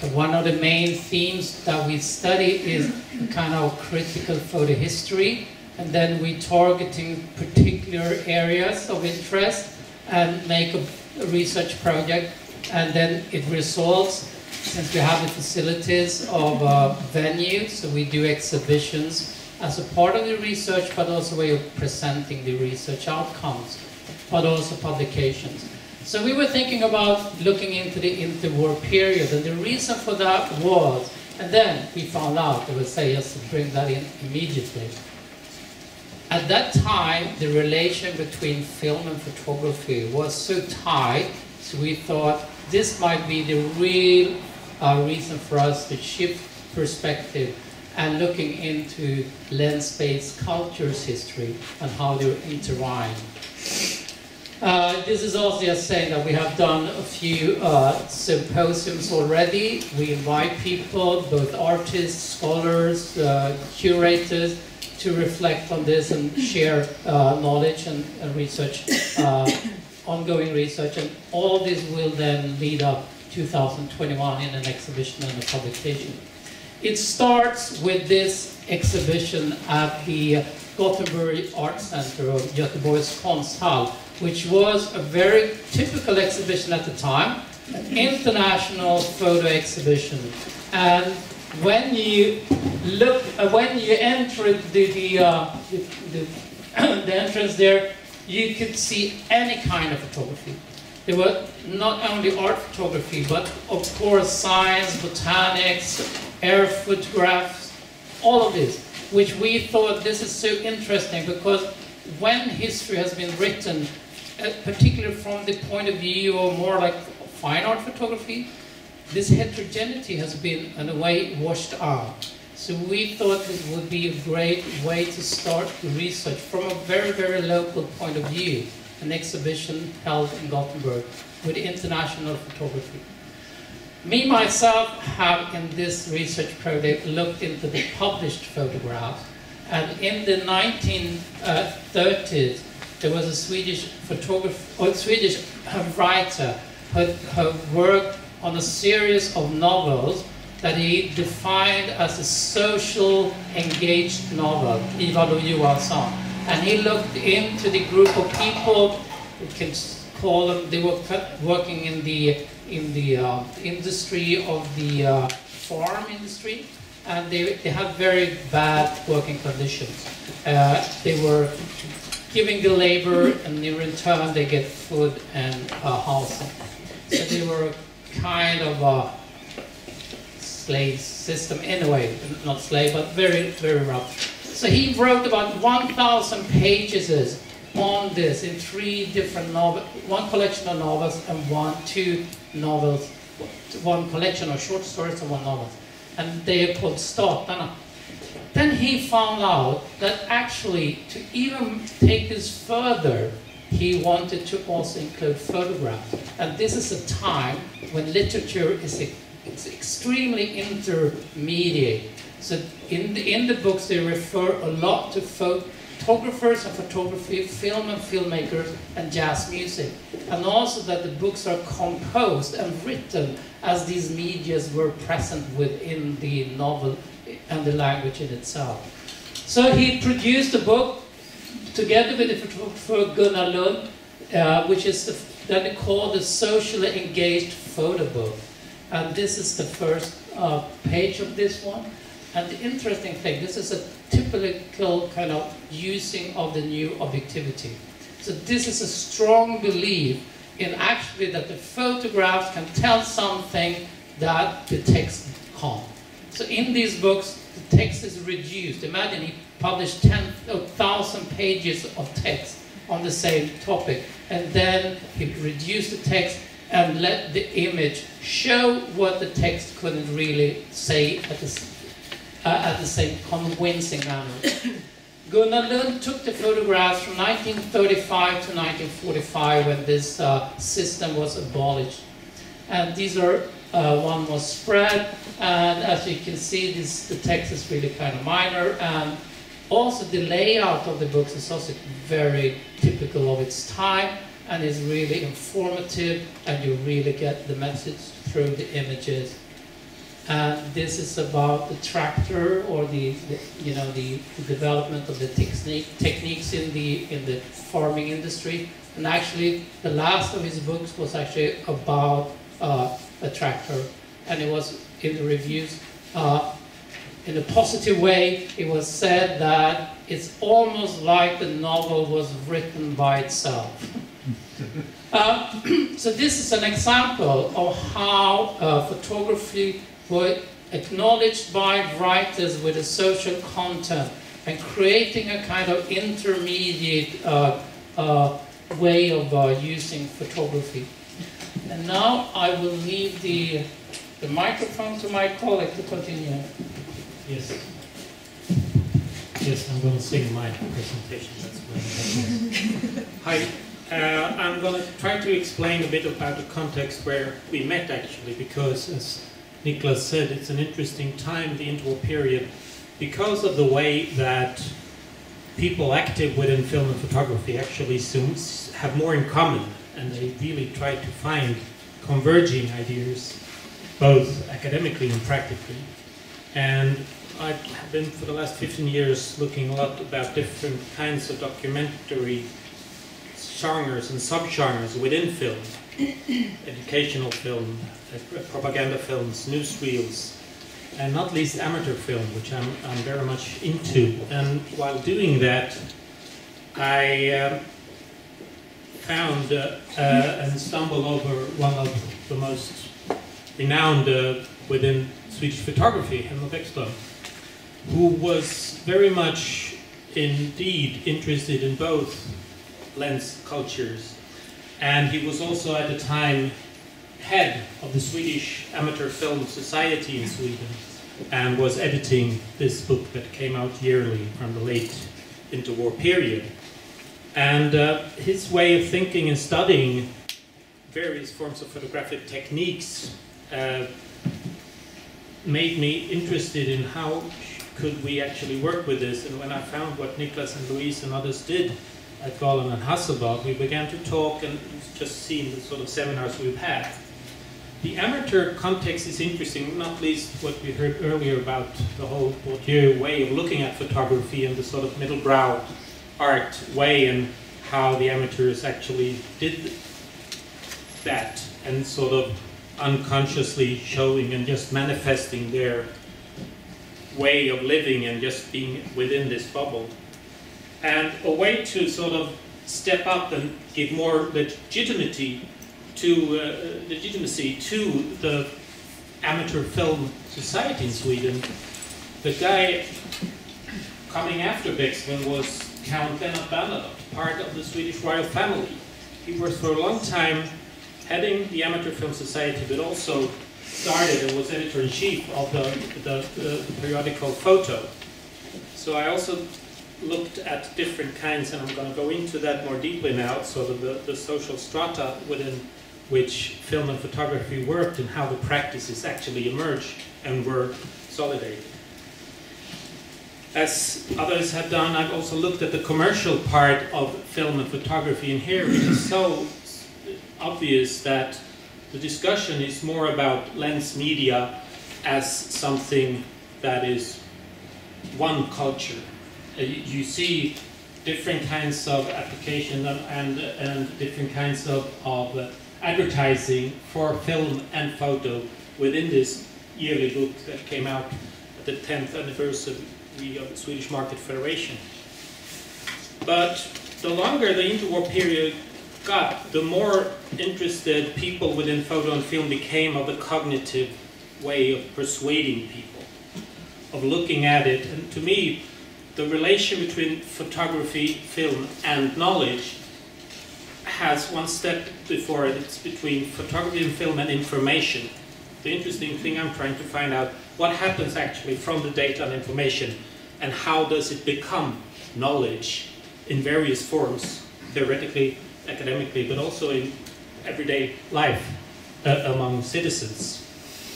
One of the main themes that we study is kind of critical photo history, and then we targeting particular areas of interest and make a, a research project, and then it results, since we have the facilities of a venue, so we do exhibitions as a part of the research, but also way of presenting the research outcomes, but also publications. So we were thinking about looking into the interwar period, and the reason for that was, and then we found out, I would say, just to bring that in immediately. At that time, the relation between film and photography was so tight, so we thought this might be the real uh, reason for us to shift perspective and looking into lens-based cultures history and how they're intertwined. Uh, this is also just saying that we have done a few uh, symposiums already. We invite people, both artists, scholars, uh, curators, to reflect on this and share uh, knowledge and, and research, uh, ongoing research, and all this will then lead up 2021 in an exhibition and a publication. It starts with this exhibition at the Gothenburg Art Center of Göteborgs Konsthall, which was a very typical exhibition at the time, an international photo exhibition. And when you look, uh, when you entered the, the, uh, the, the, the entrance there, you could see any kind of photography. There were not only art photography, but of course science, botanics, air photographs, all of this, which we thought this is so interesting because when history has been written, particularly from the point of view of more like fine art photography, this heterogeneity has been, in a way, washed out. So we thought this would be a great way to start the research from a very, very local point of view, an exhibition held in Gothenburg with international photography. Me, myself, have in this research project looked into the published photographs, and in the 1930s, there was a Swedish photographer, or Swedish writer who, worked on a series of novels that he defined as a social engaged novel, Ivar Lo-Johansson. And he looked into the group of people, we can call them, they were working in the, in the uh, industry of the uh, farm industry, and they, they had very bad working conditions. Uh, they were giving the labor, and in return they get food and uh, housing. So they were kind of a slave system anyway, not slave, but very, very rough. So he wrote about 1,000 pages on this in three different novels, one collection of novels and one, two novels, one collection of short stories and one novel. And they are called Statarna. Then he found out that actually to even take this further, he wanted to also include photographs. And this is a time when literature is extremely intermediate. So in the, in the books they refer a lot to photographers and photography, film and filmmakers, and jazz music. And also that the books are composed and written as these medias were present within the novel and the language in itself. So he produced a book together with the photographer Gunnar Lundh, uh, which is the, that called the socially engaged photo book. And this is the first uh, page of this one. And the interesting thing, this is a typical kind of using of the new objectivity. So this is a strong belief in actually that the photographs can tell something that the text can't. So in these books, the text is reduced. Imagine he published 10,000 pages of text on the same topic, and then he reduced the text and let the image show what the text couldn't really say at the, uh, at the same convincing manner. Gunnar Lundh took the photographs from 1935 to 1945 when this uh, system was abolished. And these are, uh, one was spread, and as you can see, this, the text is really kind of minor, and also the layout of the books is also very typical of its time, and is really informative, and you really get the message through the images. and this is about the tractor or the, the you know the, the, development of the technique, techniques in the in the farming industry. And actually, the last of his books was actually about uh, a tractor, and it was in the reviews. Uh, in a positive way, it was said that it's almost like the novel was written by itself. Uh, so this is an example of how uh, photography was acknowledged by writers with a social content and creating a kind of intermediate uh, uh way of uh, using photography. And now I will leave the, the microphone to my colleague to continue. Yes. Yes, I'm going to sing my presentation. Hi. Uh, I'm going to try to explain a bit about the context where we met actually, because as Niclas said, it's an interesting time, the interwar period, because of the way that people active within film and photography actually soon have more in common, and they really try to find converging ideas, both academically and practically. And I've been for the last 15 years looking a lot about different kinds of documentary genres and subgenres within film, educational film, uh, propaganda films, newsreels, and not least amateur film, which I'm, I'm very much into. And while doing that, I um, found uh, uh, and stumbled over one of the most renowned uh, within Swedish photography, Helmer Bäckström, who was very much indeed interested in both lens cultures. And he was also at the time head of the Swedish Amateur Film Society in Sweden and was editing this book that came out yearly from the late interwar period. And uh, his way of thinking and studying various forms of photographic techniques uh, made me interested in how could we actually work with this. And when I found what Niclas and Louise and others did at Valand and Hasselblad, we began to talk and just seen the sort of seminars we've had. The amateur context is interesting, not least what we heard earlier about the whole Bourdieu way of looking at photography and the sort of middle brow art way and how the amateurs actually did that and sort of unconsciously showing and just manifesting their way of living and just being within this bubble. And a way to sort of step up and give more legitimacy to uh, legitimacy to the amateur film society in Sweden. The guy coming after Bäckström was Count Lennart Bernadotte, part of the Swedish royal family. He was for a long time heading the Amateur Film Society, but also started and was editor-in-chief of the, the, the, periodical Photo. So I also looked at different kinds, and I'm going to go into that more deeply now, of the, the social strata within which film and photography worked and how the practices actually emerged and were solidated. As others have done, I've also looked at the commercial part of film and photography, and here it is so obvious that the discussion is more about lens media as something that is one culture. Uh, you see different kinds of application and, and, different kinds of, of uh, advertising for film and photo within this yearly book that came out at the 10th anniversary of the Swedish Market Federation. But the longer the interwar period got, the more interested people within photo and film became of the cognitive way of persuading people, of looking at it. And to me, the relation between photography, film, and knowledge has one step before it. It's between photography and film and information. The interesting thing I'm trying to find out, what happens actually from the data and information, and how does it become knowledge in various forms, theoretically, academically, but also in everyday life uh, among citizens.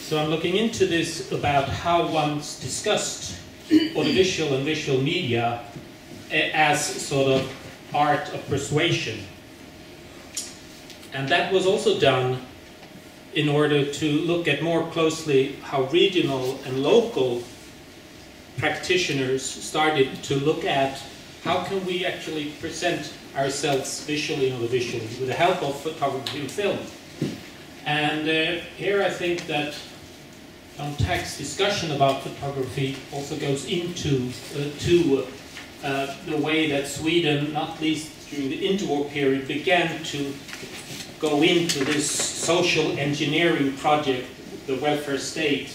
So I'm looking into this about how one's discussed audiovisual and visual media eh, as sort of art of persuasion. And that was also done in order to look at more closely how regional and local practitioners started to look at how can we actually present ourselves visually and visually with the help of photography and film. And uh, here I think that John Tagg's discussion about photography also goes into uh, to, uh, the way that Sweden, not least during the interwar period, began to go into this social engineering project, the welfare state,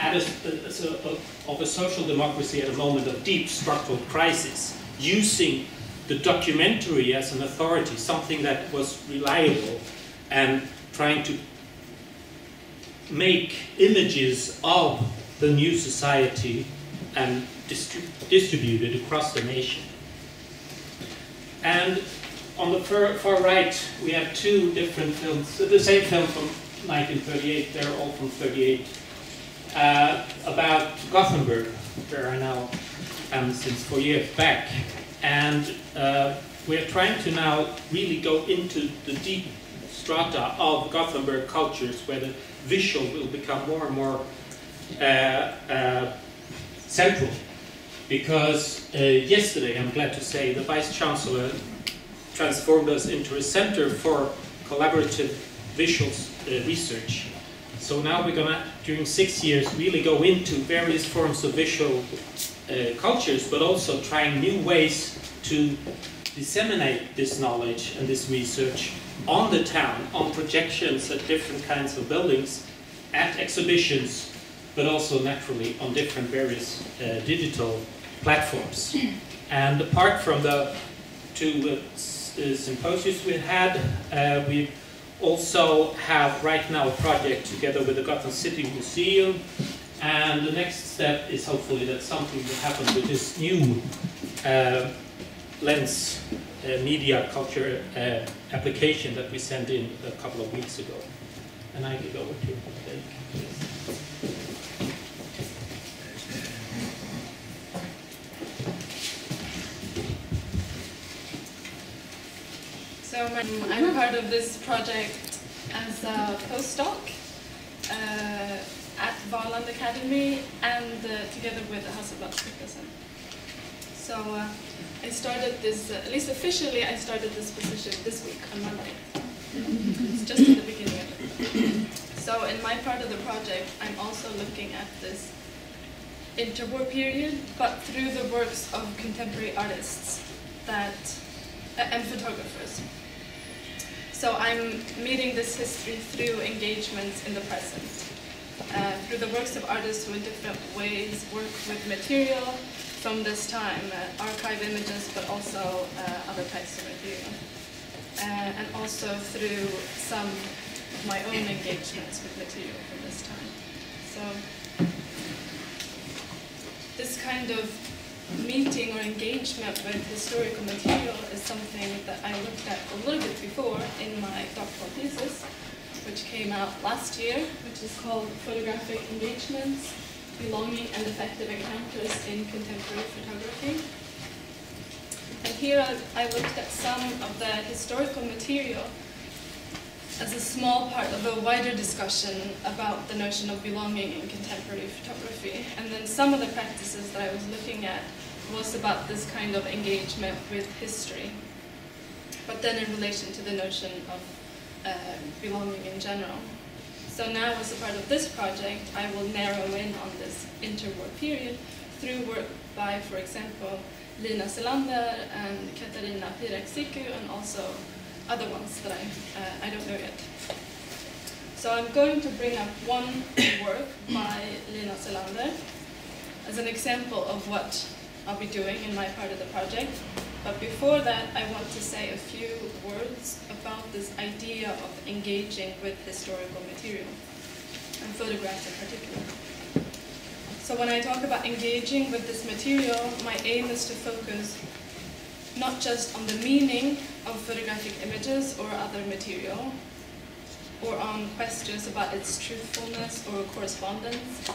a, of a social democracy at a moment of deep structural crisis, using the documentary as an authority, something that was reliable, and trying to make images of the new society and distrib distribute it across the nation. And on the far, right, we have two different films, the same film from 1938, they're all from 38, uh, about Gothenburg, where I now am since four years back. And uh, we are trying to now really go into the deep strata of Gothenburg cultures where the visual will become more and more uh, uh, central. Because uh, yesterday, I'm glad to say, the Vice Chancellor transformed us into a center for collaborative visual uh, research. So now we're going to, during six years, really go into various forms of visual uh, cultures, but also trying new ways to disseminate this knowledge and this research on the town, on projections at different kinds of buildings, at exhibitions, but also naturally on different various uh, digital platforms. And apart from the two uh, symposiums we had, uh, we also have right now a project together with the Gotham City Museum and the next step is hopefully that something will happen with this new uh, lens uh, media culture uh, application that we sent in a couple of weeks ago. And I give over to Dave. So I'm part of this project as a postdoc uh, at Valand Academy and uh, together with the Hasselblad professor. So uh, I started this, uh, at least officially, I started this position this week on Monday. it's just in the beginning of it. So in my part of the project, I'm also looking at this interwar period, but through the works of contemporary artists that uh, and photographers. So I'm meeting this history through engagements in the present, uh, through the works of artists who in different ways work with material, from this time, uh, archive images, but also uh, other types of material. Uh, and also through some of my own engagements with material from this time. So this kind of meeting or engagement with historical material is something that I looked at a little bit before in my doctoral thesis, which came out last year, which is called Photographic Engagements belonging and affective encounters in contemporary photography. And here I, looked at some of the historical material as a small part of a wider discussion about the notion of belonging in contemporary photography. And then some of the practices that I was looking at was about this kind of engagement with history, but then in relation to the notion of uh, belonging in general. So now as a part of this project, I will narrow in on this interwar period through work by, for example, Lina Selander and Katarina Pirak Sikku and also other ones that I, uh, I don't know yet. So I'm going to bring up one work by Lina Selander as an example of what I'll be doing in my part of the project. But before that, I want to say a few words about this idea of engaging with historical material, and photographs in particular. So when I talk about engaging with this material, my aim is to focus not just on the meaning of photographic images or other material, or on questions about its truthfulness or correspondence.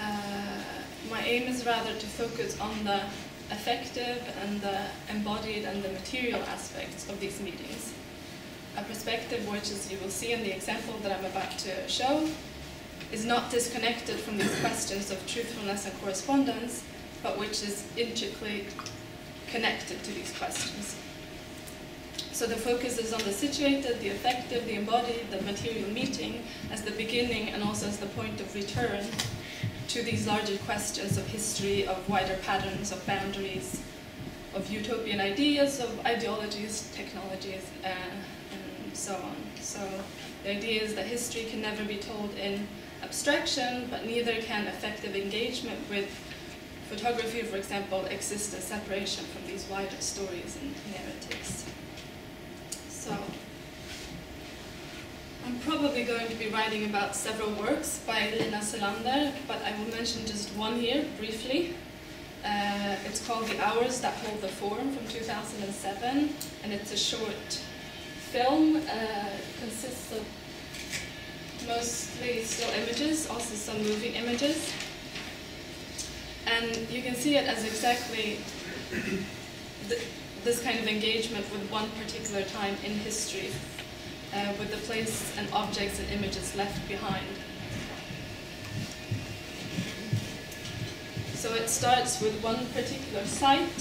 Uh, my aim is rather to focus on the affective and the embodied and the material aspects of these meetings. a perspective which, as you will see in the example that I'm about to show, is not disconnected from these questions of truthfulness and correspondence, but which is intricately connected to these questions. So the focus is on the situated, the affective, the embodied, the material meeting as the beginning and also as the point of return to these larger questions of history, of wider patterns, of boundaries, of utopian ideas, of ideologies, technologies, uh, and so on. So the idea is that history can never be told in abstraction, but neither can affective engagement with photography, for example, exist in separation from these wider stories and narratives. So, I'm probably going to be writing about several works by Lina Selander, but I will mention just one here briefly. Uh, it's called The Hours That Hold the Form from 2007, and it's a short film. Uh, consists of mostly still images, also some moving images. And you can see it as exactly th this kind of engagement with one particular time in history, uh, with the place and objects and images left behind. So it starts with one particular site,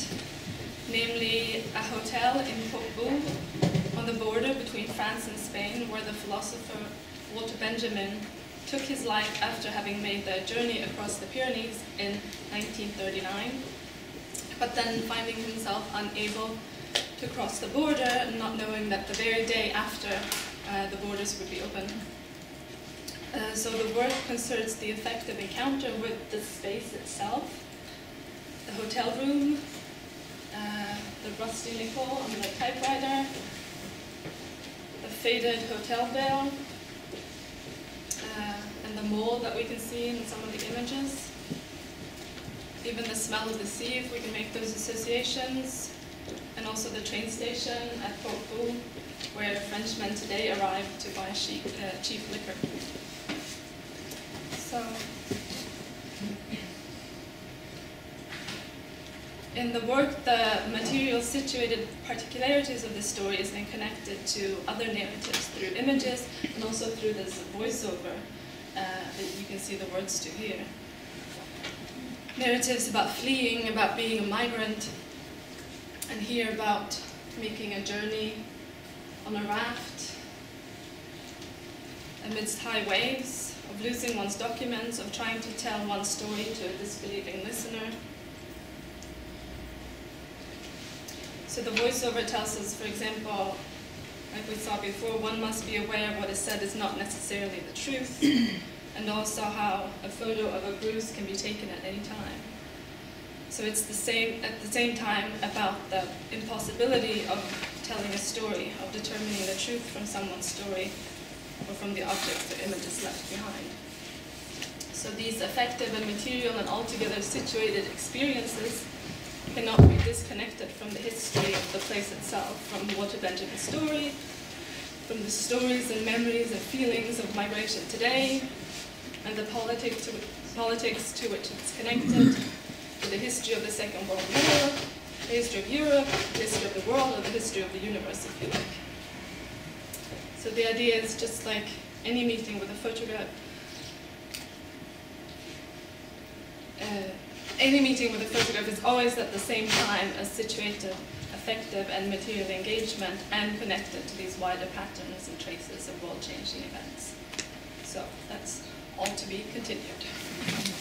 namely a hotel in Portbou on the border between France and Spain, where the philosopher Walter Benjamin took his life after having made the journey across the Pyrenees in 1939, but then finding himself unable to cross the border, not knowing that the very day after uh, the borders would be open. Uh, so the work concerns the affective encounter with the space itself, the hotel room, uh, the rusty nickel on the typewriter, the faded hotel bell, the mold that we can see in some of the images. Even the smell of the sea, if we can make those associations. And also the train station at Portbou where Frenchmen today arrive to buy cheap, uh, cheap liquor. So, in the work, the material situated particularities of the story is then connected to other narratives through images and also through this voiceover you can see the words to here. Narratives about fleeing, about being a migrant, and here about making a journey on a raft amidst high waves, of losing one's documents, of trying to tell one's story to a disbelieving listener, So the voiceover tells us, for example, like we saw before, one must be aware what is said is not necessarily the truth, and also how a photo of a bruise can be taken at any time. So it's the same at the same time about the impossibility of telling a story, of determining the truth from someone's story, or from the objects or images left behind. So these affective and material and altogether situated experiences cannot be disconnected from the history of the place itself, from Walter Benjamin's story, from the stories and memories and feelings of migration today, and the politics to, politics to which it's connected, to the history of the Second World War, the history of Europe, the history of the world, and the history of the universe, if you like. So the idea is just like any meeting with a photograph, uh, any meeting with a photograph is always at the same time a situated, affective and material engagement and connected to these wider patterns and traces of world-changing events. So that's all to be continued.